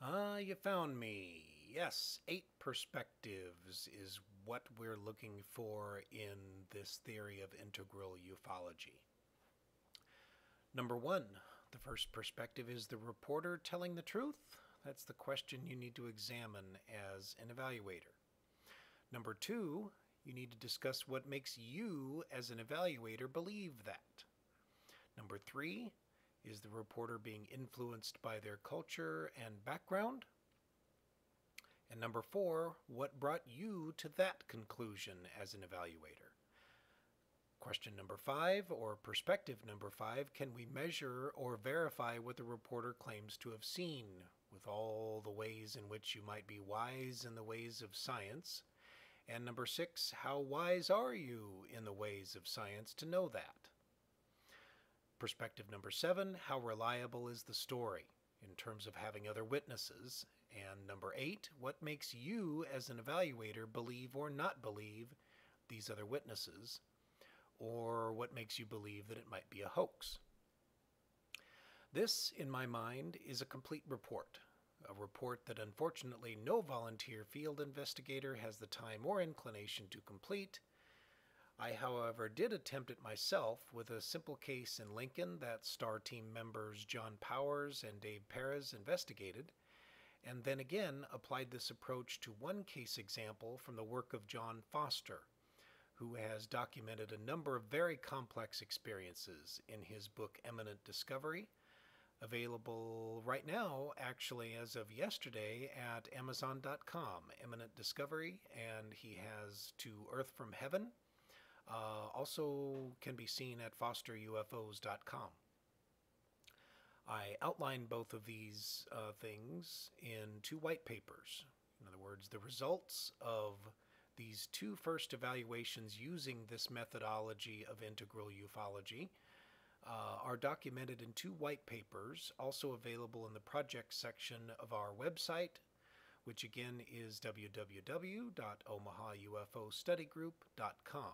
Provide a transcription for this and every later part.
Ah, you found me. Yes, eight perspectives is what we're looking for in this theory of integral ufology. Number one, the first perspective is the reporter telling the truth. That's the question you need to examine as an evaluator. Number two, you need to discuss what makes you, as an evaluator, believe that. Number three, is the reporter being influenced by their culture and background? And number four, what brought you to that conclusion as an evaluator? Question number five, or perspective number five, can we measure or verify what the reporter claims to have seen with all the ways in which you might be wise in the ways of science? And number six, how wise are you in the ways of science to know that? Perspective number seven how reliable is the story in terms of having other witnesses? And number eight, what makes you as an evaluator believe or not believe these other witnesses? Or what makes you believe that it might be a hoax? This, in my mind, is a complete report. A report that unfortunately no volunteer field investigator has the time or inclination to complete, I, however, did attempt it myself with a simple case in Lincoln that STAR team members John Powers and Dave Perez investigated, and then again applied this approach to one case example from the work of John Foster, who has documented a number of very complex experiences in his book Eminent Discovery, available right now, actually, as of yesterday, at Amazon.com. Eminent Discovery, and he has To Earth from Heaven uh, also can be seen at fosterufos.com. I outlined both of these uh, things in two white papers. In other words, the results of these two first evaluations using this methodology of integral ufology uh, are documented in two white papers, also available in the project section of our website, which again is www.omahaufostudygroup.com.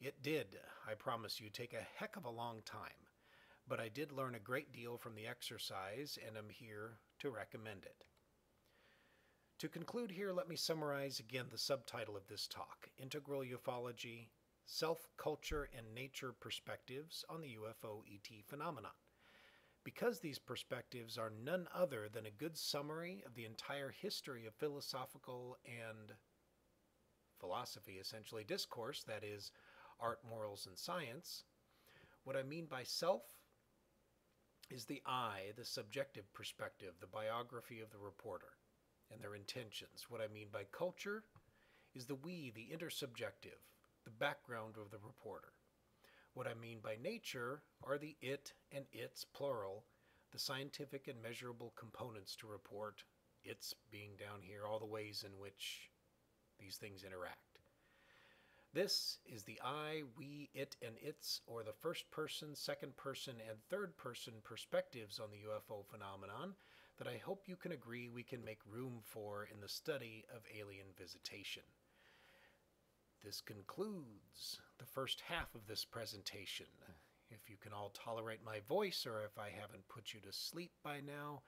It did, I promise you, take a heck of a long time, but I did learn a great deal from the exercise and am here to recommend it. To conclude here, let me summarize again the subtitle of this talk Integral Ufology Self, Culture, and Nature Perspectives on the UFO ET Phenomenon. Because these perspectives are none other than a good summary of the entire history of philosophical and philosophy, essentially discourse, that is, art, morals, and science. What I mean by self is the I, the subjective perspective, the biography of the reporter and their intentions. What I mean by culture is the we, the intersubjective, the background of the reporter. What I mean by nature are the it and its, plural, the scientific and measurable components to report, its being down here, all the ways in which these things interact. This is the I, we, it, and its, or the first person, second person, and third person perspectives on the UFO phenomenon that I hope you can agree we can make room for in the study of alien visitation. This concludes the first half of this presentation. If you can all tolerate my voice, or if I haven't put you to sleep by now,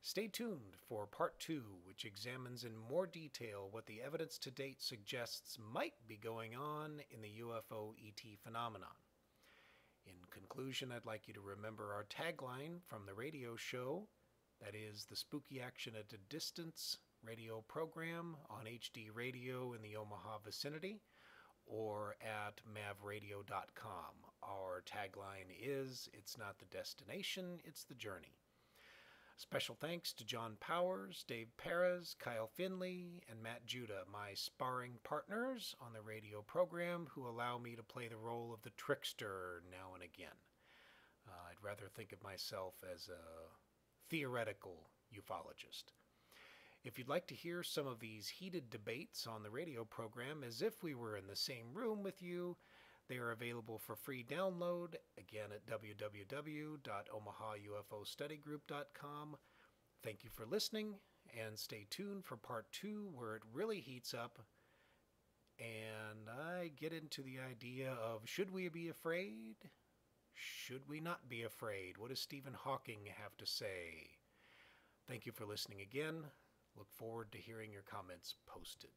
Stay tuned for part two, which examines in more detail what the evidence to date suggests might be going on in the UFO ET phenomenon. In conclusion, I'd like you to remember our tagline from the radio show that is, the Spooky Action at a Distance radio program on HD radio in the Omaha vicinity or at mavradio.com. Our tagline is It's not the destination, it's the journey. Special thanks to John Powers, Dave Perez, Kyle Finley, and Matt Judah, my sparring partners on the radio program, who allow me to play the role of the trickster now and again. Uh, I'd rather think of myself as a theoretical ufologist. If you'd like to hear some of these heated debates on the radio program as if we were in the same room with you, they are available for free download, again at www.omahaufostudygroup.com. Thank you for listening, and stay tuned for part two where it really heats up. And I get into the idea of should we be afraid? Should we not be afraid? What does Stephen Hawking have to say? Thank you for listening again. Look forward to hearing your comments posted.